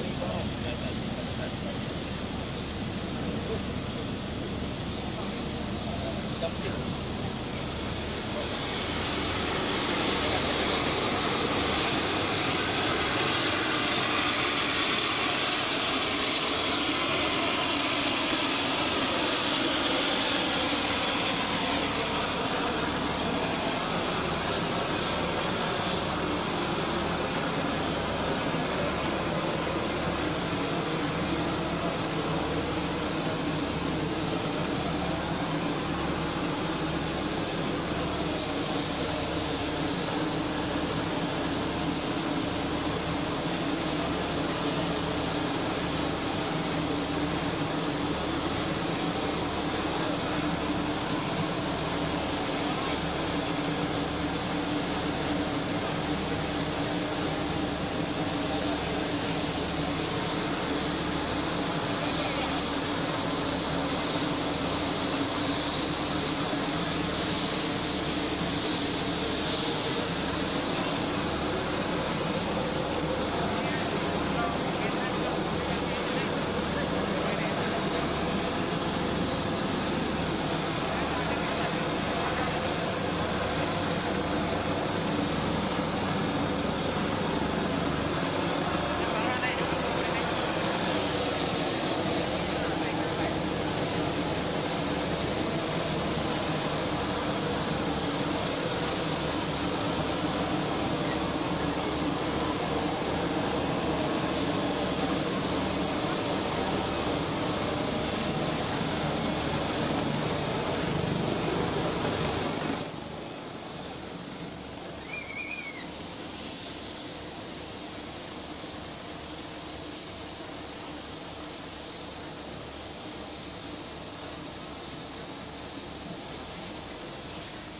Thank you.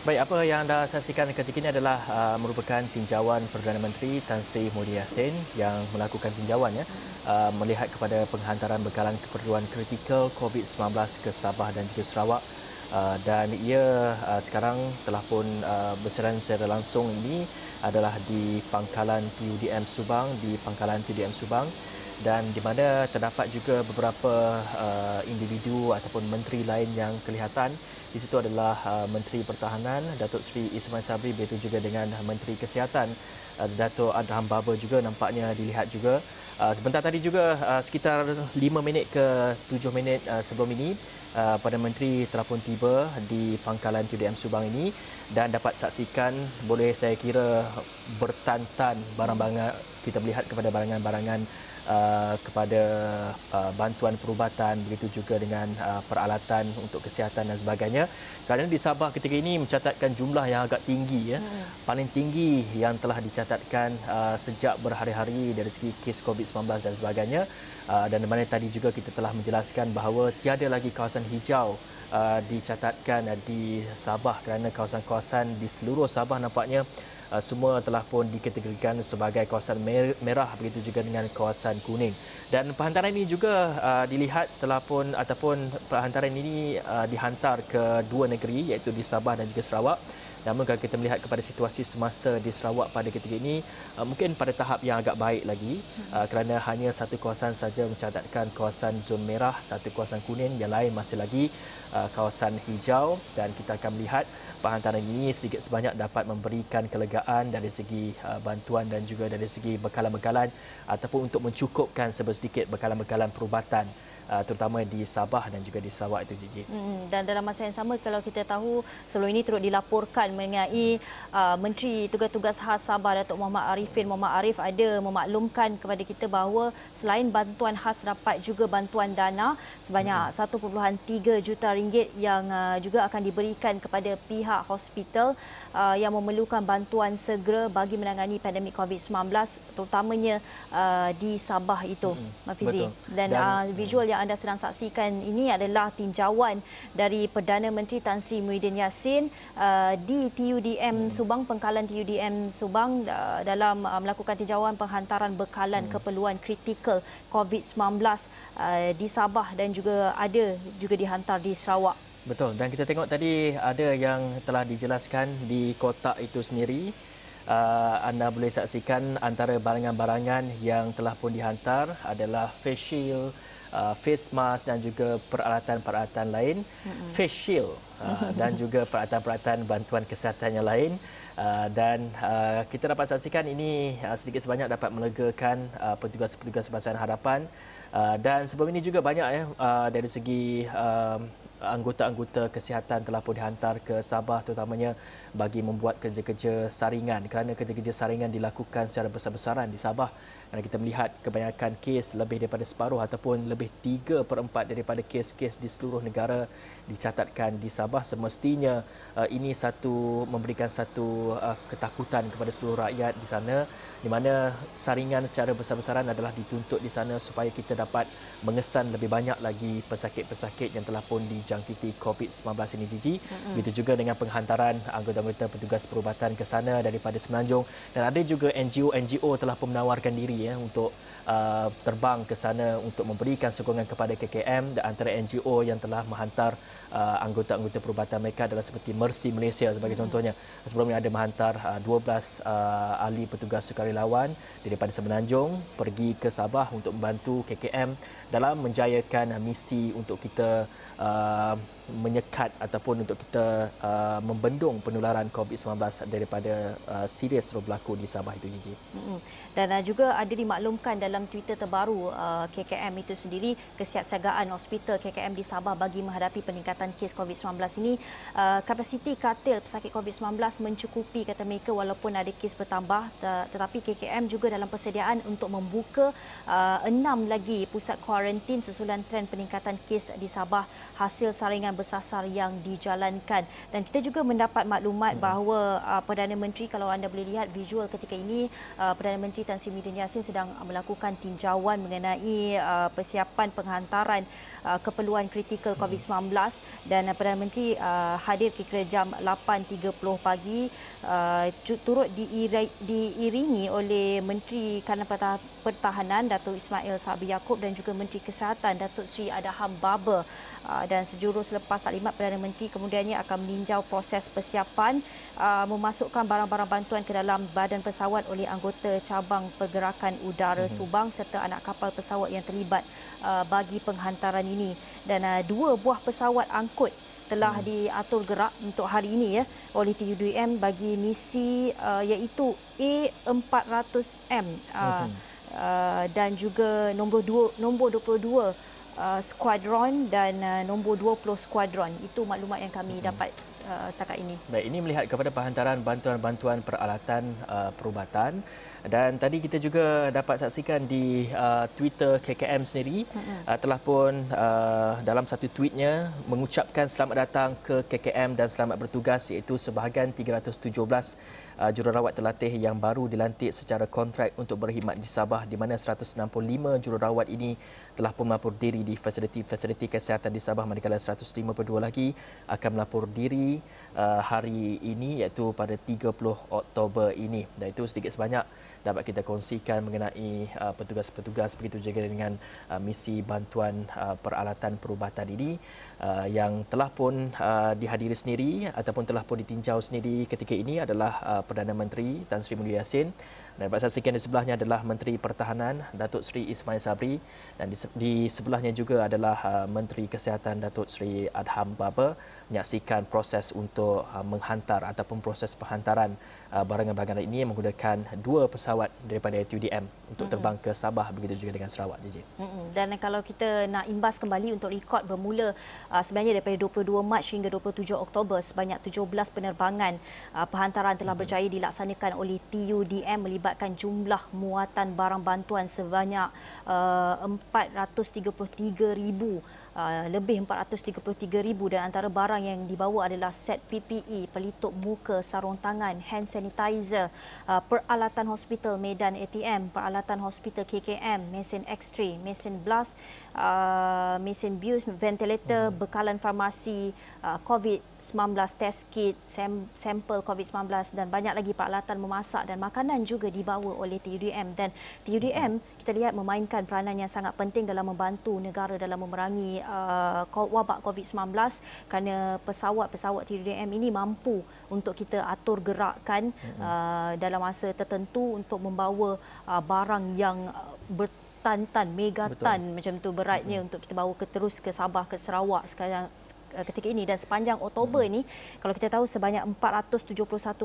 Baik, apa yang anda saksikan ketika ini adalah uh, merupakan tinjauan Perdana Menteri Tan Sri Muhyiddin Yassin yang melakukan tinjauan ya. Uh, melihat kepada penghantaran bekalan keperluan kritikal COVID-19 ke Sabah dan juga Sarawak. Uh, dan ia uh, sekarang telah pun uh, bersiaran secara langsung ini adalah di pangkalan TUDM Subang di pangkalan TUDM Subang dan di mana terdapat juga beberapa uh, individu ataupun menteri lain yang kelihatan. Di situ adalah uh, Menteri Pertahanan Datuk Seri Ismail Sabri begitu juga dengan Menteri Kesihatan uh, Datuk Adham Baba juga nampaknya dilihat juga. Uh, sebentar tadi juga uh, sekitar 5 minit ke 7 minit uh, sebelum ini uh, Perdana Menteri telah pun tiba di pangkalan TUDM Subang ini dan dapat saksikan boleh saya kira bertantan barang-barang kita melihat kepada barangan-barangan Uh, kepada uh, bantuan perubatan begitu juga dengan uh, peralatan untuk kesihatan dan sebagainya. Kerana di Sabah ketika ini mencatatkan jumlah yang agak tinggi ya. Hmm. paling tinggi yang telah dicatatkan uh, sejak berhari-hari dari segi kes COVID-19 dan sebagainya. Uh, dan mana tadi juga kita telah menjelaskan bahawa tiada lagi kawasan hijau uh, dicatatkan uh, di Sabah. Kerana kawasan-kawasan di seluruh Sabah nampaknya Uh, semua telah pun dikategorikan sebagai kawasan merah begitu juga dengan kawasan kuning. Dan perhantaran ini juga uh, dilihat telah pun ataupun perhantaran ini uh, dihantar ke dua negeri iaitu di Sabah dan juga Sarawak Namun kalau kita melihat kepada situasi semasa di Sarawak pada ketika ini, uh, mungkin pada tahap yang agak baik lagi uh, kerana hanya satu kawasan saja mencatatkan kawasan zon merah, satu kawasan kuning, yang lain masih lagi uh, kawasan hijau. Dan kita akan melihat perhantaran ini sedikit sebanyak dapat memberikan kelegaan dari segi uh, bantuan dan juga dari segi bekalan-bekalan ataupun untuk mencukupkan sedikit bekalan-bekalan perubatan uh, terutama di Sabah dan juga di Sarawak itu. Hmm, dan dalam masa yang sama kalau kita tahu sebelum ini turut dilaporkan mengenai uh, Menteri Tugas-Tugas Khas Sabah Datuk Muhammad Arifin Muhammad Arif ada memaklumkan kepada kita bahawa selain bantuan khas dapat juga bantuan dana sebanyak hmm. 1.3 juta ringgit yang uh, juga akan diberikan kepada pihak hospital uh, yang memerlukan bantuan segera bagi menangani pandemik COVID-19 terutamanya uh, di Sabah itu hmm. Mafizi dan, dan uh, visual yang anda sedang saksikan ini adalah tinjauan dari Perdana Menteri Tan Sri Muhyiddin Yassin uh, di TUDM hmm. Subang, pengkalan TUDM Subang uh, dalam uh, melakukan tinjauan penghantaran bekalan hmm. keperluan kritikal COVID-19 uh, di Sabah dan juga ada juga dihantar di Sarawak. Betul dan kita tengok tadi ada yang telah dijelaskan di kotak itu sendiri. Uh, anda boleh saksikan antara barangan-barangan yang telah pun dihantar adalah face shield, uh, face mask dan juga peralatan-peralatan lain. Mm-hmm. Face shield uh, dan juga peralatan-peralatan bantuan kesihatan yang lain. Uh, dan uh, kita dapat saksikan ini uh, sedikit sebanyak dapat melegakan uh, petugas-petugas Sebasar Harapan. Uh, dan sebelum ini juga banyak ya uh, dari segi uh, anggota-anggota kesihatan telah pun dihantar ke Sabah terutamanya bagi membuat kerja-kerja saringan kerana kerja-kerja saringan dilakukan secara besar-besaran di Sabah kerana kita melihat kebanyakan kes lebih daripada separuh ataupun lebih tiga per empat daripada kes-kes di seluruh negara dicatatkan di Sabah semestinya uh, ini satu memberikan satu uh, ketakutan kepada seluruh rakyat di sana di mana saringan secara besar-besaran adalah dituntut di sana supaya kita dapat mengesan lebih banyak lagi pesakit-pesakit yang telah pun dijangkiti COVID-19 ini Gigi. Mm-hmm. Begitu juga dengan penghantaran anggota-anggota petugas perubatan ke sana daripada Semenanjung dan ada juga NGO-NGO telah pun menawarkan diri ya untuk uh, terbang ke sana untuk memberikan sokongan kepada KKM dan antara NGO yang telah menghantar uh, anggota-anggota perubatan mereka adalah seperti Mercy Malaysia sebagai hmm. contohnya. Sebelumnya ada menghantar uh, 12 uh, ahli petugas sukarelawan daripada Semenanjung pergi ke Sabah untuk membantu KKM dalam menjayakan misi untuk kita uh, menyekat ataupun untuk kita uh, membendung penularan COVID-19 daripada uh, serius terus berlaku di Sabah itu Gigi. Hmm. Dan uh, juga ada dimaklumkan dalam Twitter terbaru uh, KKM itu sendiri kesiapsiagaan hospital KKM di Sabah bagi menghadapi peningkatan kes COVID-19 ini uh, kapasiti katil pesakit COVID-19 mencukupi kata mereka walaupun ada kes bertambah tetapi KKM juga dalam persediaan untuk membuka uh, enam lagi pusat kuarantin susulan trend peningkatan kes di Sabah hasil saringan bersasar yang dijalankan dan kita juga mendapat maklumat hmm. bahawa uh, Perdana Menteri kalau anda boleh lihat visual ketika ini uh, Perdana Menteri Tan Sri Muhyiddin Yassin sedang melakukan tinjauan mengenai uh, persiapan penghantaran uh, keperluan kritikal hmm. COVID-19 dan uh, Perdana Menteri uh, hadir kira jam 8.30 pagi uh, turut diiri, diiringi oleh Menteri Kanan Pertahanan Datuk Ismail Sabri Yaakob dan juga Menteri Kesihatan Datuk Sri Adham Baba uh, dan sejurus selepas taklimat Perdana Menteri kemudiannya akan meninjau proses persiapan uh, memasukkan barang-barang bantuan ke dalam badan pesawat oleh anggota cabang pergerakan udara mm-hmm. Subang serta anak kapal pesawat yang terlibat uh, bagi penghantaran ini dan uh, dua buah pesawat angkut telah hmm. diatur gerak untuk hari ini ya oleh TUDM bagi misi uh, iaitu A400M uh, hmm. uh, dan juga nombor 2 nombor 22 uh, skuadron dan uh, nombor 20 skuadron itu maklumat yang kami hmm. dapat uh, setakat ini. Baik ini melihat kepada penghantaran bantuan-bantuan peralatan uh, perubatan dan tadi kita juga dapat saksikan di uh, Twitter KKM sendiri uh, telah pun uh, dalam satu tweetnya mengucapkan selamat datang ke KKM dan selamat bertugas iaitu sebahagian 317 uh, jururawat terlatih yang baru dilantik secara kontrak untuk berkhidmat di Sabah di mana 165 jururawat ini telah pun melapor diri di fasiliti-fasiliti kesihatan di Sabah. Manakala 152 lagi akan melapor diri uh, hari ini iaitu pada 30 Oktober ini. Dan itu sedikit sebanyak dapat kita kongsikan mengenai uh, petugas-petugas begitu juga dengan uh, misi bantuan uh, peralatan perubatan ini uh, yang telah pun uh, dihadiri sendiri ataupun telah pun ditinjau sendiri ketika ini adalah uh, Perdana Menteri Tan Sri Muhyiddin Yassin. Dan dapat saksikan di sebelahnya adalah Menteri Pertahanan Datuk Seri Ismail Sabri dan di, di sebelahnya juga adalah uh, Menteri Kesihatan Datuk Seri Adham Baba menyaksikan proses untuk uh, menghantar ataupun proses penghantaran barangan-barangan ini menggunakan dua pesawat daripada TUDM untuk terbang ke Sabah begitu juga dengan Sarawak JJ. Dan kalau kita nak imbas kembali untuk rekod bermula uh, sebenarnya daripada 22 Mac hingga 27 Oktober sebanyak 17 penerbangan penghantaran telah berjaya dilaksanakan oleh TUDM melibatkan jumlah muatan barang bantuan sebanyak 433,000 uh, lebih 433,000 dan antara barang yang dibawa adalah set PPE, pelitup muka, sarung tangan, hand sanitizer, uh, peralatan hospital Medan ATM, peralatan hospital KKM, mesin X-ray, mesin blast, uh, mesin bius, ventilator, hmm. bekalan farmasi, uh, COVID-19 test kit, sam- sampel COVID-19 dan banyak lagi peralatan memasak dan makanan juga dibawa oleh TUDM dan TUDM kita lihat memainkan peranan yang sangat penting dalam membantu negara dalam memerangi uh, wabak COVID-19 kerana pesawat-pesawat TUDM ini mampu untuk kita atur gerakkan uh, dalam masa tertentu untuk membawa uh, barang yang uh, bertan-tan, megatan Betul. macam tu beratnya hmm. untuk kita bawa ke terus ke Sabah, ke Sarawak sekarang Uh, ketika ini dan sepanjang Oktober ini kalau kita tahu sebanyak 471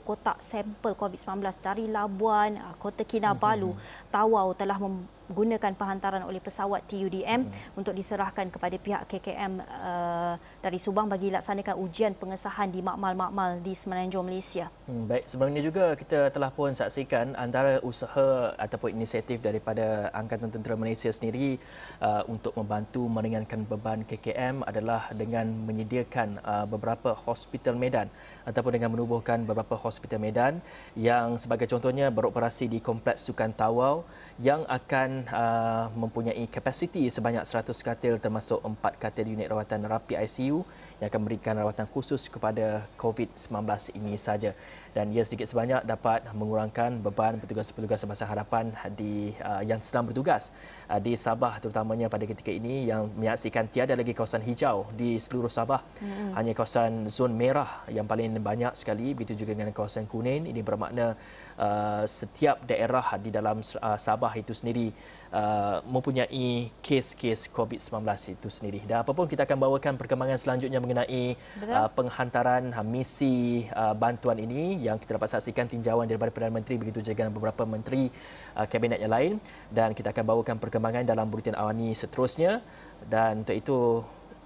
kotak sampel COVID-19 dari Labuan, uh, Kota Kinabalu, Tawau telah menggunakan perhantaran oleh pesawat TUDM hmm. untuk diserahkan kepada pihak KKM uh, dari Subang bagi laksanakan ujian pengesahan di makmal-makmal di Semenanjung Malaysia. Hmm, baik, sebelum ini juga kita telah pun saksikan antara usaha ataupun inisiatif daripada Angkatan Tentera Malaysia sendiri uh, untuk membantu meringankan beban KKM adalah dengan menyediakan uh, beberapa hospital medan ataupun dengan menubuhkan beberapa hospital medan yang sebagai contohnya beroperasi di Kompleks Sukan Tawau yang akan uh, mempunyai kapasiti sebanyak 100 katil termasuk 4 katil unit rawatan rapi ICU yang akan memberikan rawatan khusus kepada COVID-19 ini saja dan ia sedikit sebanyak dapat mengurangkan beban petugas-petugas semasa hadapan di uh, yang sedang bertugas uh, di Sabah terutamanya pada ketika ini yang menyaksikan tiada lagi kawasan hijau di seluruh Sabah hmm. hanya kawasan zon merah yang paling banyak sekali begitu juga dengan kawasan kuning ini bermakna uh, setiap daerah di dalam uh, Sabah itu sendiri Uh, mempunyai kes-kes COVID-19 itu sendiri. Dan apapun kita akan bawakan perkembangan selanjutnya mengenai uh, penghantaran uh, misi uh, bantuan ini yang kita dapat saksikan tinjauan daripada Perdana Menteri begitu juga dengan beberapa menteri uh, kabinet yang lain dan kita akan bawakan perkembangan dalam buletin awani seterusnya dan untuk itu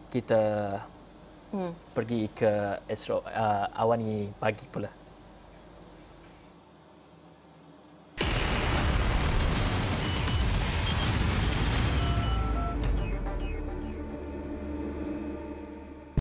kita hmm. pergi ke Astro uh, awani pagi pula.